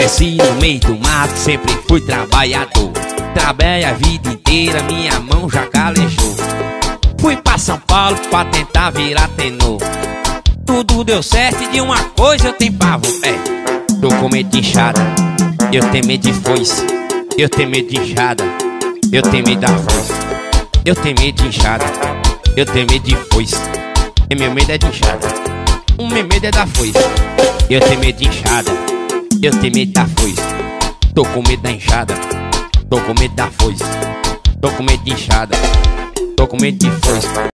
Cresci no meio do mato, sempre fui trabalhador. Trabalhei a vida inteira, minha mão já calejou. Fui pra São Paulo pra tentar virar tenor. Tudo deu certo e de uma coisa eu tenho pavor. É, tô com medo de inchada, eu tenho medo de foice. Eu tenho medo de inchada, eu tenho medo da foice. Eu tenho medo de inchada, eu tenho medo de foice. E meu medo é de inchada, o meu medo é da foice. Eu tenho medo de inchada, eu tenho medo da foice. Tô com medo da inchada, tô com medo da foice. Tô com medo de inchada, tô com medo de foice.